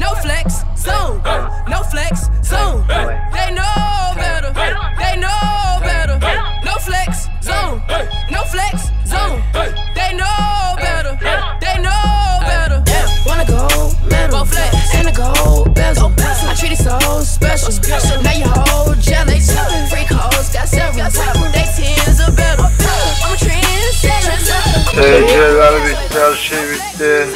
No flex, zone. No flex, zone. They know better. They know better. No flex, zone. No flex, zone. They know better. They know better. Wanna go metal Go flex. and a gold bezel. I treat it so special. Now you hold jealous. Freak hoes got several. They tens are better. I'm a trendsetter. Her şey bitti.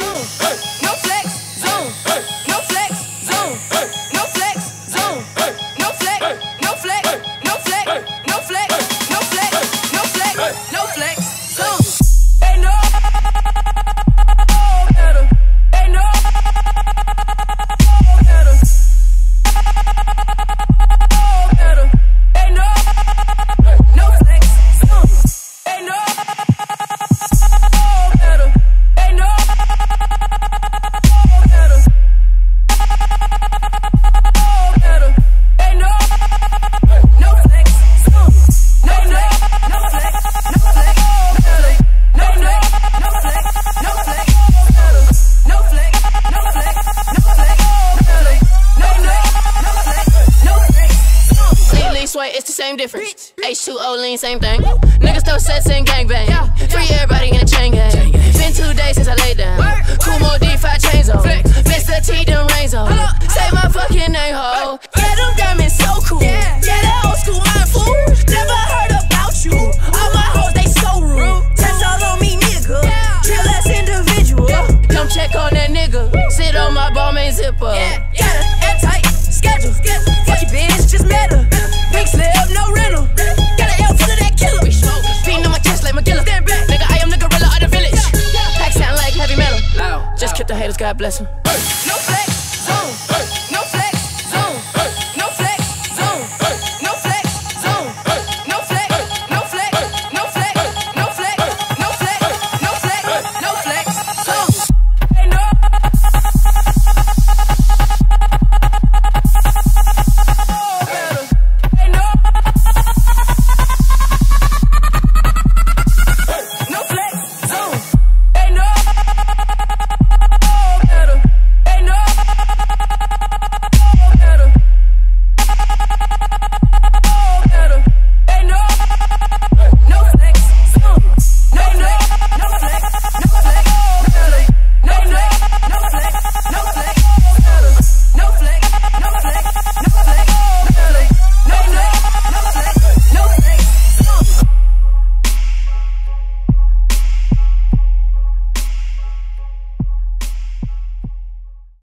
Zone. Lean, lean, sway, it's the same difference. H2O lean, same thing. Niggas throw sets in gangbang. Free everybody in a chain gang. Been two days since I laid down. Kumo D5 chains on. Mr. T, them rains on. Say my fucking name, ho. Yeah, them diamonds so cool. Yeah, that old school mind fool. Never heard about you. All my hoes, they so rude. Test all on me, nigga. Drill ass individual. Come check on that nigga. Sit on my ball main zipper. God bless him. Hey.